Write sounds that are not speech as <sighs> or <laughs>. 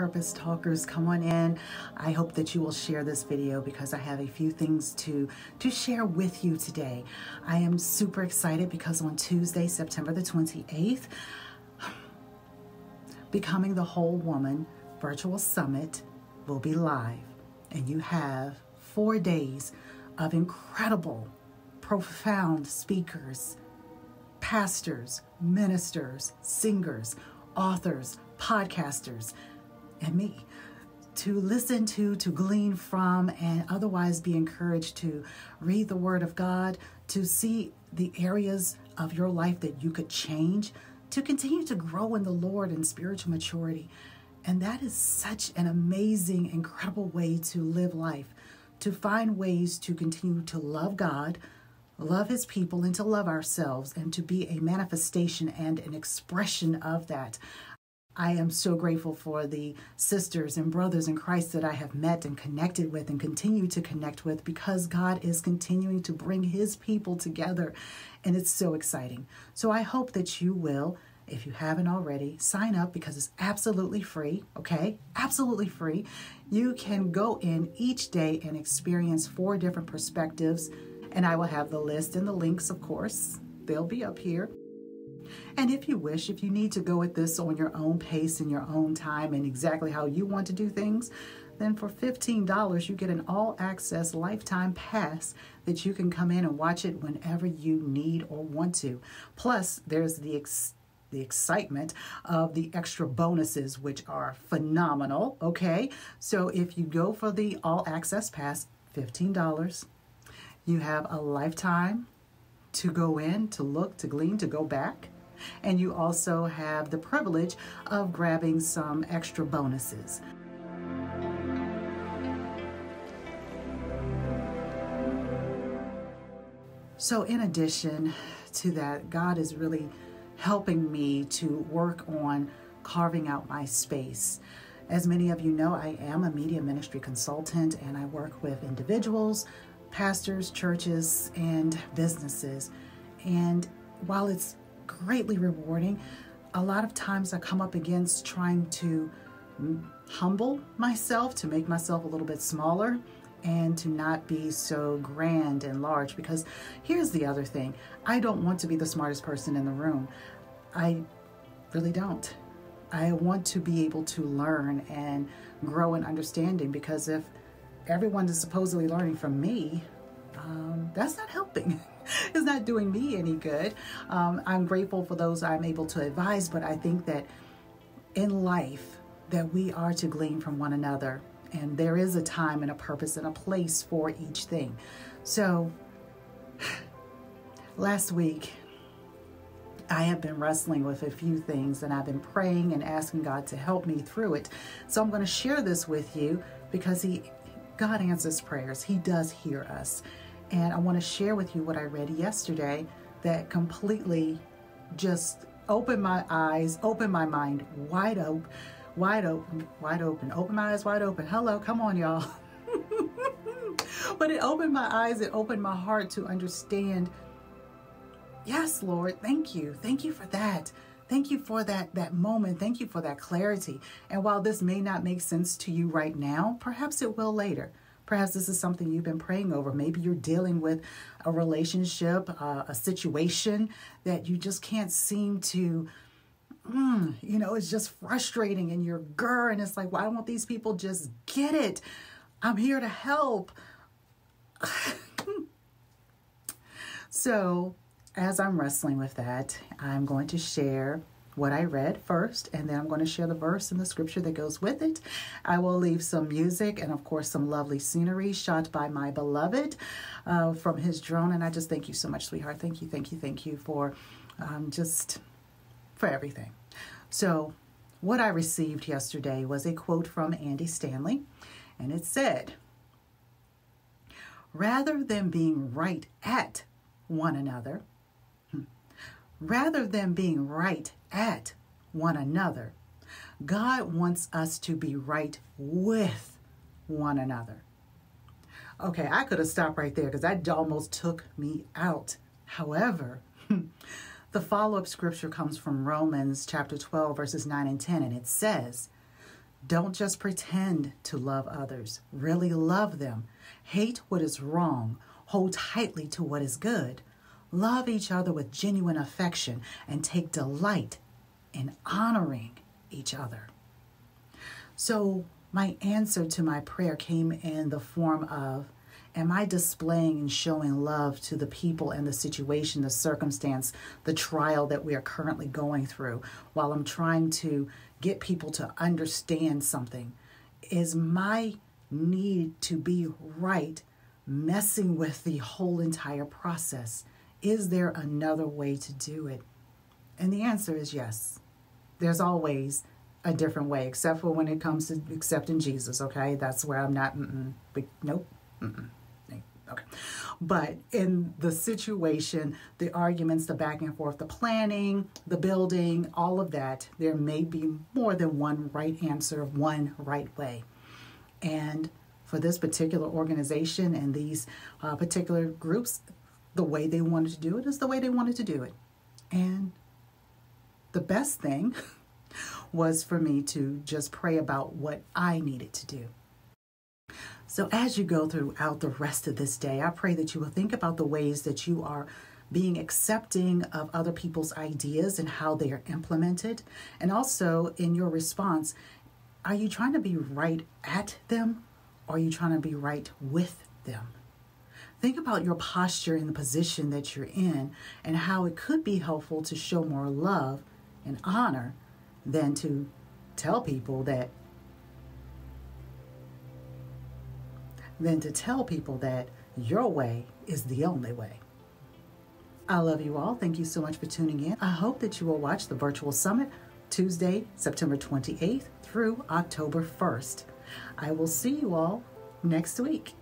Purpose Talkers, come on in. I hope that you will share this video because I have a few things to, to share with you today. I am super excited because on Tuesday, September the 28th, <sighs> Becoming the Whole Woman Virtual Summit will be live. And you have four days of incredible, profound speakers, pastors, ministers, singers, authors, podcasters, and me to listen to, to glean from, and otherwise be encouraged to read the Word of God, to see the areas of your life that you could change, to continue to grow in the Lord and spiritual maturity. And that is such an amazing, incredible way to live life, to find ways to continue to love God, love His people, and to love ourselves, and to be a manifestation and an expression of that. I am so grateful for the sisters and brothers in Christ that I have met and connected with and continue to connect with because God is continuing to bring His people together. And it's so exciting. So I hope that you will, if you haven't already, sign up because it's absolutely free, okay? Absolutely free. You can go in each day and experience four different perspectives. And I will have the list and the links, of course. They'll be up here. And if you wish, if you need to go at this on your own pace in your own time and exactly how you want to do things, then for $15 you get an all access lifetime pass that you can come in and watch it whenever you need or want to. Plus, there's the the excitement of the extra bonuses, which are phenomenal. Okay, so if you go for the all access pass, $15, you have a lifetime to go in, to look, to glean, to go back. And you also have the privilege of grabbing some extra bonuses. So, in addition to that, God is really helping me to work on carving out my space. As many of you know, I am a media ministry consultant and I work with individuals, pastors, churches, and businesses. And while it's greatly rewarding. A lot of times I come up against trying to humble myself, to make myself a little bit smaller, and to not be so grand and large. Because here's the other thing I don't want to be the smartest person in the room. I really don't. I want to be able to learn and grow in understanding because if everyone is supposedly learning from me, um, that's not helping. <laughs> it's not doing me any good. Um, I'm grateful for those I'm able to advise, but I think that in life that we are to glean from one another, and there is a time and a purpose and a place for each thing. So <sighs> last week. I have been wrestling with a few things and I've been praying and asking God to help me through it. So I'm going to share this with you because he God answers prayers. He does hear us. And I want to share with you what I read yesterday that completely just opened my eyes, opened my mind wide open, wide open, wide open. Open my eyes wide open. Hello, come on, y'all. <laughs> but it opened my eyes, it opened my heart to understand. Yes, Lord, thank you. Thank you for that. Thank you for that that moment. Thank you for that clarity. And while this may not make sense to you right now, perhaps it will later. Perhaps this is something you've been praying over. Maybe you're dealing with a relationship, uh, a situation that you just can't seem to. Mm, you know, it's just frustrating and you're grr, and it's like, why won't these people just get it? I'm here to help. <laughs> so, as I'm wrestling with that, I'm going to share what I read first, and then I'm going to share the verse and the scripture that goes with it. I will leave some music and, of course, some lovely scenery shot by my beloved uh, from his drone. And I just thank you so much, sweetheart. Thank you, thank you, thank you for um, just for everything. So, what I received yesterday was a quote from Andy Stanley, and it said, Rather than being right at one another, rather than being right at one another. God wants us to be right with one another. Okay, I could have stopped right there because that almost took me out. However, <laughs> the follow up scripture comes from Romans chapter 12, verses 9 and 10, and it says, Don't just pretend to love others, really love them. Hate what is wrong, hold tightly to what is good. Love each other with genuine affection and take delight in honoring each other. So, my answer to my prayer came in the form of Am I displaying and showing love to the people and the situation, the circumstance, the trial that we are currently going through while I'm trying to get people to understand something? Is my need to be right messing with the whole entire process? Is there another way to do it? And the answer is yes. There's always a different way, except for when it comes to accepting Jesus, okay? That's where I'm not, mm-mm, nope, mm-mm. Okay. But in the situation, the arguments, the back and forth, the planning, the building, all of that, there may be more than one right answer, one right way. And for this particular organization and these uh, particular groups, the way they wanted to do it is the way they wanted to do it. And the best thing <laughs> was for me to just pray about what I needed to do. So, as you go throughout the rest of this day, I pray that you will think about the ways that you are being accepting of other people's ideas and how they are implemented. And also in your response, are you trying to be right at them or are you trying to be right with them? Think about your posture in the position that you're in and how it could be helpful to show more love and honor than to tell people that than to tell people that your way is the only way. I love you all. Thank you so much for tuning in. I hope that you will watch the virtual summit Tuesday, September 28th through October 1st. I will see you all next week.